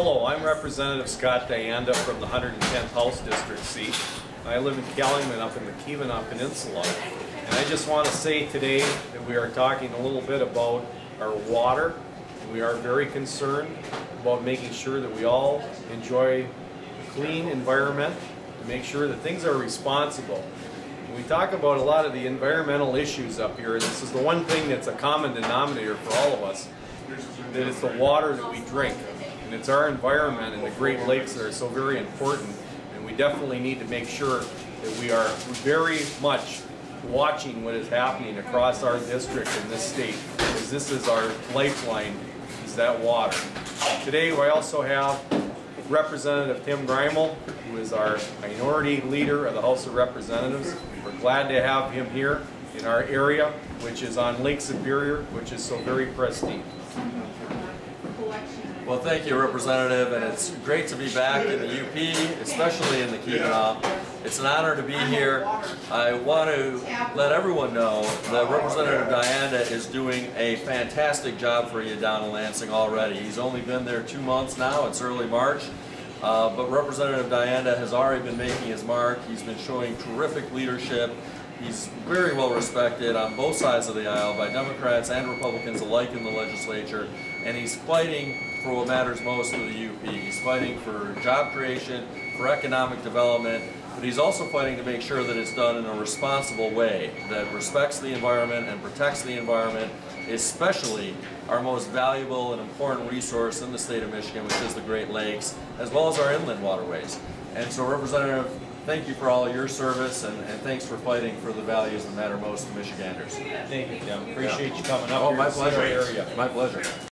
Hello, I'm Representative Scott Dianda from the 110th House District seat. I live in Calumet up in the Keweenaw Peninsula. And I just want to say today that we are talking a little bit about our water. We are very concerned about making sure that we all enjoy a clean environment, to make sure that things are responsible. We talk about a lot of the environmental issues up here, and this is the one thing that's a common denominator for all of us, that it's the water that we drink. And it's our environment and the Great Lakes that are so very important, and we definitely need to make sure that we are very much watching what is happening across our district in this state, because this is our lifeline, is that water. Today we also have Representative Tim Greimel, who is our minority leader of the House of Representatives. We're glad to have him here in our area, which is on Lake Superior, which is so very pristine. Well, thank you, Representative, and it's great to be back in the UP, especially in the Keweenaw. It's an honor to be here. I want to let everyone know that Representative Dianda is doing a fantastic job for you down in Lansing already. He's only been there two months now. It's early March. Uh, but Representative Dianda has already been making his mark. He's been showing terrific leadership. He's very well respected on both sides of the aisle by Democrats and Republicans alike in the legislature, and he's fighting for what matters most to the UP. He's fighting for job creation, for economic development, but he's also fighting to make sure that it's done in a responsible way that respects the environment and protects the environment, especially our most valuable and important resource in the state of Michigan, which is the Great Lakes, as well as our inland waterways. And so Representative thank you for all your service and, and, thanks for fighting for the values that matter most to Michiganders. Thank you, Tim. Appreciate you coming up oh, here my pleasure. area. My pleasure.